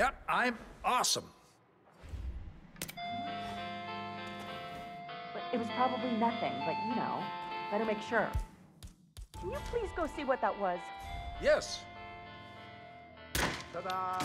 Yep, I'm awesome. It was probably nothing, but you know, better make sure. Can you please go see what that was? Yes. Ta-da!